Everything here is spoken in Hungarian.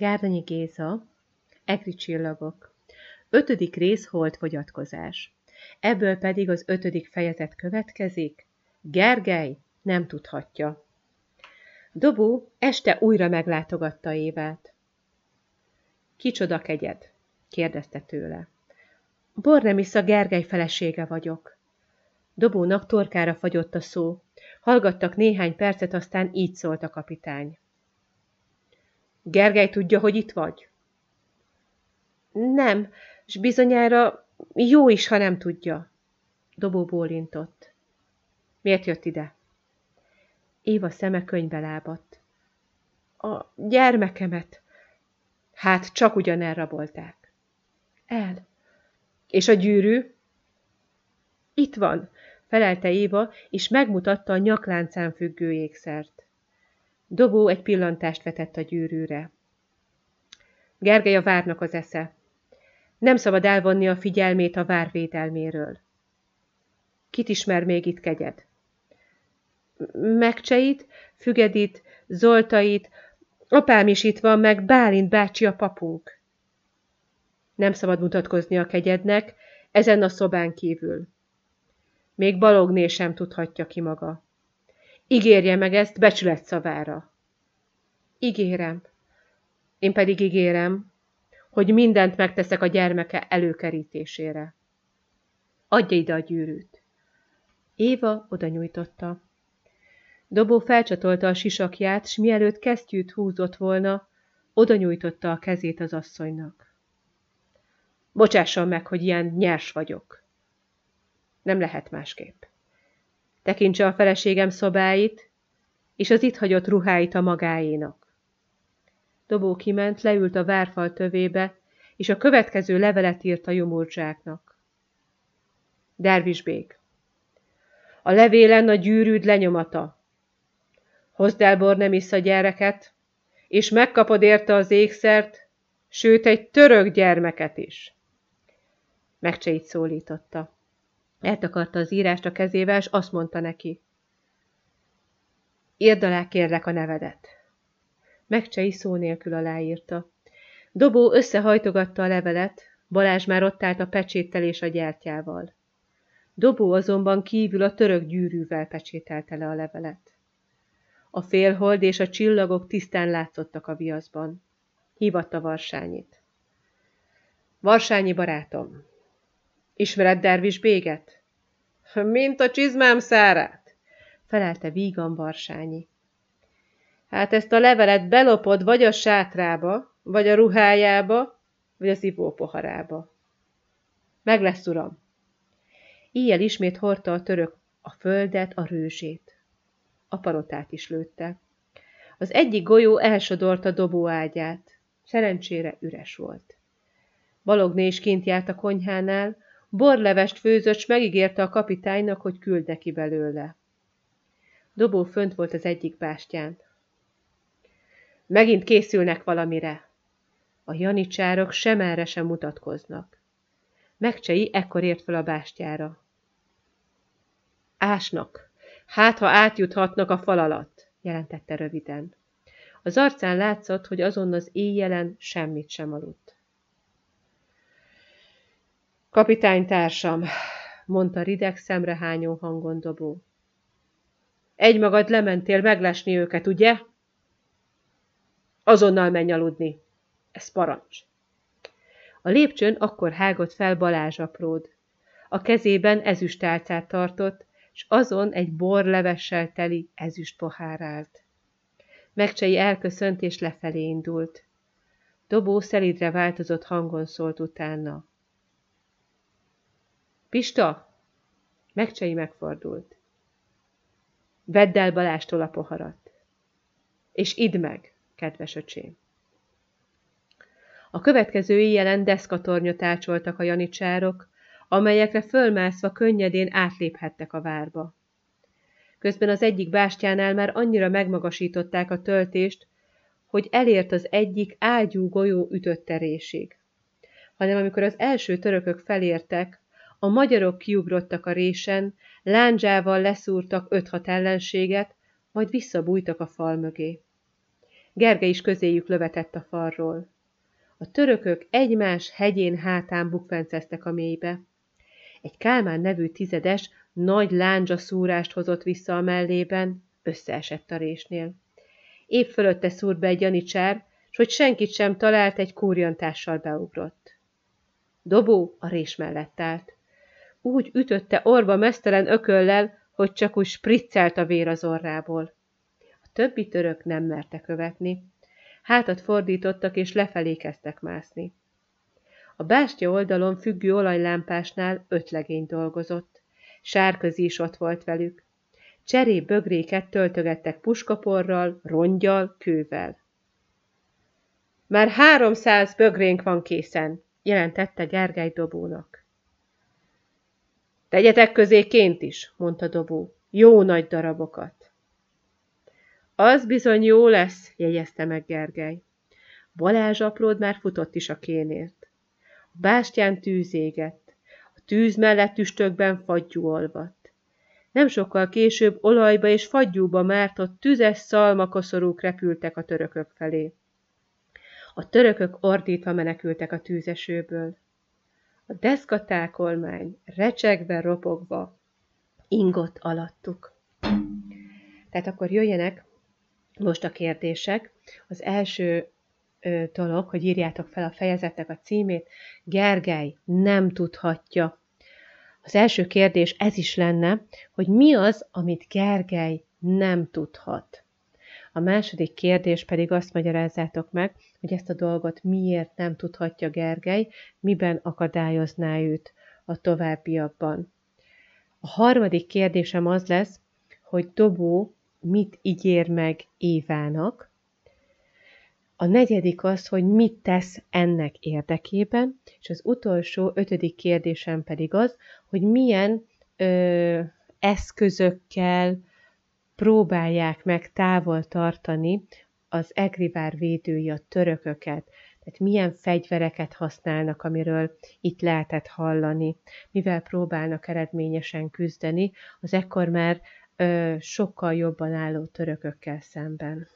Gárdonyi Géza, Egri csillagok. Ötödik rész fogyatkozás. Ebből pedig az ötödik fejezet következik. Gergely nem tudhatja. Dobó este újra meglátogatta Évát. Kicsoda kegyed? kérdezte tőle. Bornemisza Gergely felesége vagyok. Dobónak torkára fagyott a szó. Hallgattak néhány percet, aztán így szólt a kapitány. Gergely tudja, hogy itt vagy? Nem, és bizonyára jó is, ha nem tudja. Dobó bólintott. Miért jött ide? Éva szeme könyvbe lábadt. A gyermekemet. Hát csak ugyan elrabolták. El. És a gyűrű? Itt van, felelte Éva, és megmutatta a nyakláncán függő ékszert. Dobó egy pillantást vetett a gyűrűre. Gergely a várnak az esze. Nem szabad elvonni a figyelmét a vár védelméről. Kit ismer még itt kegyed? Megcseit, Fügedit, Zoltait, apám is itt van, meg Bálint bácsi a papunk. Nem szabad mutatkozni a kegyednek, ezen a szobán kívül. Még balogné sem tudhatja ki maga. Ígérje meg ezt becsület szavára. Ígérem. Én pedig ígérem, hogy mindent megteszek a gyermeke előkerítésére. Adja ide a gyűrűt. Éva oda nyújtotta. Dobó felcsatolta a sisakját, s mielőtt kesztyűt húzott volna, oda nyújtotta a kezét az asszonynak. Bocsásson meg, hogy ilyen nyers vagyok. Nem lehet másképp. Tekintse a feleségem szobáit, és az itt hagyott ruháit a magáénak. Dobó kiment, leült a várfal tövébe, és a következő levelet írt a jomurcsáknak. Dervisbék. A levélen a gyűrűd lenyomata. Hozd el Bornemisza gyereket, és megkapod érte az ékszert, sőt egy török gyermeket is. Megcseit szólította. Eltakarta az írást a kezével, és azt mondta neki. Írd alá kérlek a nevedet. Megcsei szó nélkül aláírta. Dobó összehajtogatta a levelet, Balázs már ott állt a pecséttel és a gyertyával. Dobó azonban kívül a török gyűrűvel pecsételte le a levelet. A félhold és a csillagok tisztán látszottak a viaszban. Hívatta Varsányit. Varsányi barátom, ismered Dervis béget? Mint a csizmám szárát, felelte vígan Varsányi. Hát ezt a levelet belopod vagy a sátrába, vagy a ruhájába, vagy az ivópoharába. Meg lesz, uram. Íjjel ismét hordta a török a földet, a rőzsét. A palotát is lőtte. Az egyik golyó elsodort a dobó ágyát. Szerencsére üres volt. Balogné is kint járt a konyhánál, borlevest főzött, s megígérte a kapitánynak, hogy küld neki belőle. Dobó fönt volt az egyik bástyán. Megint készülnek valamire. A janicsárok sem erre sem mutatkoznak. Megcsei ekkor ért fel a bástyára. Ásnak, hát ha átjuthatnak a fal alatt, jelentette röviden. Az arcán látszott, hogy azon az éjjelen semmit sem aludt. Kapitánytársam, mondta rideg szemrehányó hangon dobó. Egymagad lementél meglesni őket, ugye? Azonnal menj aludni. Ez parancs. A lépcsőn akkor hágott fel Balázs apród. A kezében ezüstálcát tartott, s azon egy borlevessel teli ezüst pohár állt. Megcsei elköszönt és lefelé indult. Dobó szelidre változott hangon szólt utána. Pista! Megcsei megfordult. Vedd el Balástól a poharat. És idd meg! kedves öcsém. A következő éjjelen deszkatornyot ácsoltak a janicsárok, amelyekre fölmászva könnyedén átléphettek a várba. Közben az egyik bástyánál már annyira megmagasították a töltést, hogy elért az egyik ágyú golyó ütött. Hanem amikor az első törökök felértek, a magyarok kiugrottak a résen, lándzsával leszúrtak öt-hat ellenséget, majd visszabújtak a fal mögé. Gerge is közéjük lövetett a falról. A törökök egymás hegyén hátán bukfenceztek a mélybe. Egy Kálmán nevű tizedes nagy lándzsa szúrást hozott vissza a mellében, összeesett a résnél. Épp fölötte szúrt be egy janicsár, s hogy senkit sem talált, egy kúrjantással beugrott. Dobó a rés mellett állt. Úgy ütötte orva mesztelen ököllel, hogy csak úgy spriccelt a vér az orrából. A többi török nem merte követni. Hátat fordítottak, és lefelé kezdtek mászni. A bástya oldalon függő olajlámpásnál öt legény dolgozott. Sárközi is ott volt velük. Cseré bögréket töltögettek puskaporral, rongyal, kővel. Már háromszáz bögrénk van készen, jelentette Gergely dobónak. Tegyetek közé is, mondta dobó. Jó nagy darabokat. Az bizony jó lesz, jegyezte meg Gergely. Balázs apród már futott is a kénért. A bástyán tűz égett. A tűz mellett üstökben fagyú olvadt. Nem sokkal később olajba és fagyúba mártott tüzes szalmakoszorúk repültek a törökök felé. A törökök ordítva menekültek a tűzesőből. A deszkatákolmány recsegve, ropogva ingott alattuk. Tehát akkor jöjjenek most a kérdések. Az első ö, dolog, hogy írjátok fel a fejezetnek a címét, Gergely nem tudhatja. Az első kérdés ez is lenne, hogy mi az, amit Gergely nem tudhat. A második kérdés pedig azt magyarázzátok meg, hogy ezt a dolgot miért nem tudhatja Gergely, miben akadályozná őt a továbbiakban. A harmadik kérdésem az lesz, hogy Dobó mit ígér meg Évának. A negyedik az, hogy mit tesz ennek érdekében, és az utolsó, ötödik kérdésem pedig az, hogy milyen ö, eszközökkel, próbálják meg távol tartani az Egrivár védői a törököket, tehát milyen fegyvereket használnak, amiről itt lehetett hallani, mivel próbálnak eredményesen küzdeni az ekkor már ö, sokkal jobban álló törökökkel szemben.